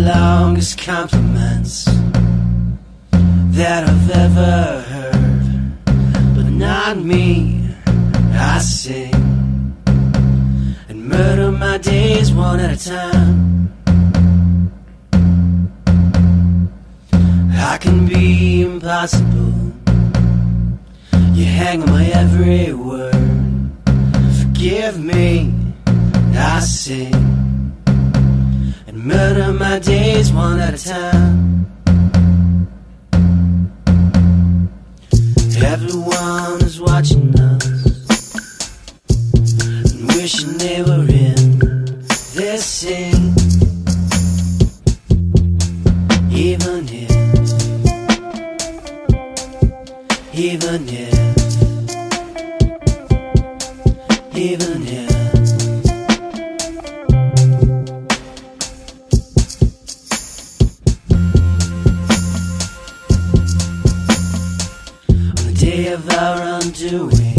longest compliments that I've ever heard. But not me, I sing and murder my days one at a time. I can be impossible. You hang on my every word. Forgive me, I sing days one at a time. Everyone is watching us and wishing they were in this scene. Even if, even if, even if. Of our undoing,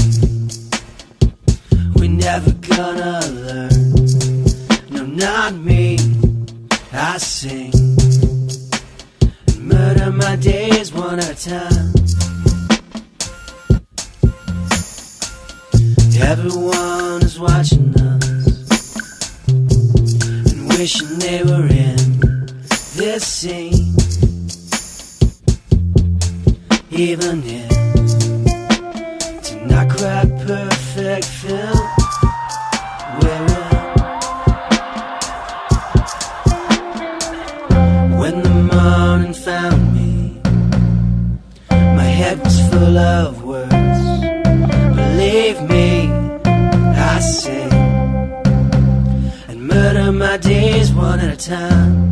we're never gonna learn. No, not me. I sing murder my days one at a time. Everyone is watching us and wishing they were in this scene. Even if was full of words. Believe me, I sing and murder my days one at a time.